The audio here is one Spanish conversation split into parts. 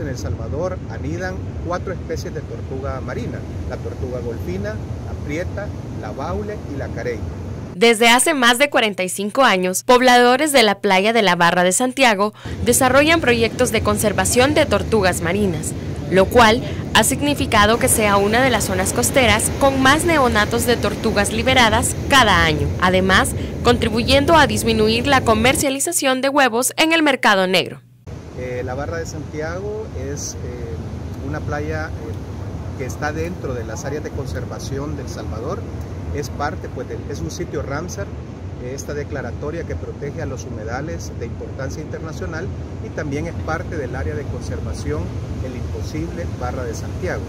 En El Salvador anidan cuatro especies de tortuga marina, la tortuga golfina, la prieta, la baule y la carey. Desde hace más de 45 años, pobladores de la playa de la Barra de Santiago desarrollan proyectos de conservación de tortugas marinas, lo cual ha significado que sea una de las zonas costeras con más neonatos de tortugas liberadas cada año, además contribuyendo a disminuir la comercialización de huevos en el mercado negro. Eh, la Barra de Santiago es eh, una playa eh, que está dentro de las áreas de conservación del Salvador, es parte, pues, es un sitio Ramsar, esta declaratoria que protege a los humedales de importancia internacional y también es parte del área de conservación El Imposible Barra de Santiago.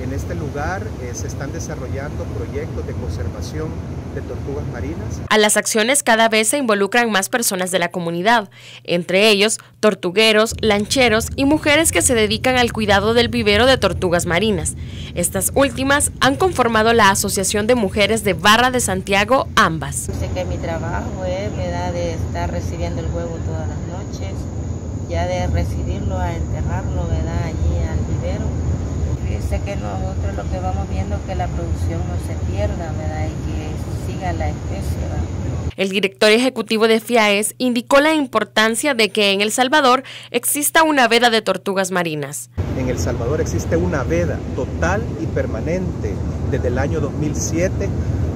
En este lugar eh, se están desarrollando proyectos de conservación de tortugas marinas. A las acciones cada vez se involucran más personas de la comunidad, entre ellos tortugueros, lancheros y mujeres que se dedican al cuidado del vivero de tortugas marinas. Estas últimas han conformado la Asociación de Mujeres de Barra de Santiago, ambas. Sé que mi trabajo es ¿verdad? de estar recibiendo el huevo todas las noches, ya de recibirlo a enterrarlo ¿verdad? allí al vivero sé que nosotros lo que vamos viendo es que la producción no se pierda, ¿verdad? Y que siga la especie, El director ejecutivo de FIAES indicó la importancia de que en El Salvador exista una veda de tortugas marinas. En El Salvador existe una veda total y permanente desde el año 2007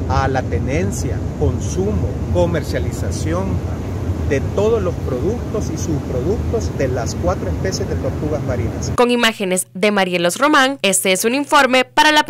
a la tenencia, consumo, comercialización, de todos los productos y subproductos de las cuatro especies de tortugas marinas. Con imágenes de Marielos Román, este es un informe para la.